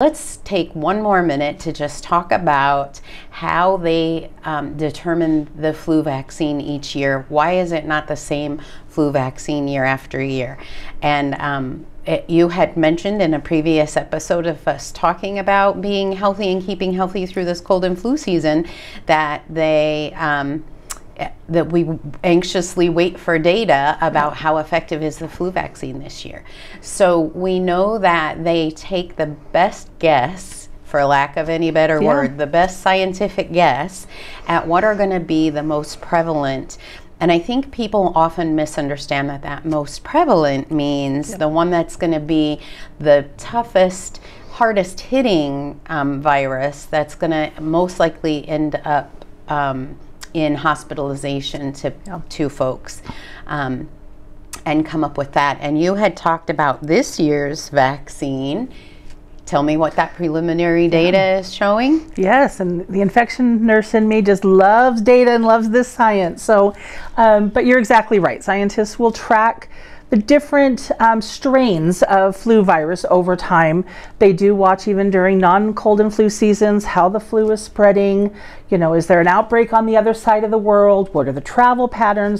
Let's take one more minute to just talk about how they um, determine the flu vaccine each year. Why is it not the same flu vaccine year after year? And um, it, you had mentioned in a previous episode of us talking about being healthy and keeping healthy through this cold and flu season that they. Um, that we anxiously wait for data about how effective is the flu vaccine this year. So we know that they take the best guess for lack of any better yeah. word, the best scientific guess at what are going to be the most prevalent. And I think people often misunderstand that that most prevalent means yep. the one that's going to be the toughest, hardest hitting um, virus that's going to most likely end up. Um, in hospitalization to, yeah. to folks um, and come up with that. And you had talked about this year's vaccine. Tell me what that preliminary data yeah. is showing. Yes, and the infection nurse in me just loves data and loves this science. So, um, but you're exactly right. Scientists will track the different um, strains of flu virus over time. They do watch even during non-cold and flu seasons how the flu is spreading. You know, is there an outbreak on the other side of the world? What are the travel patterns?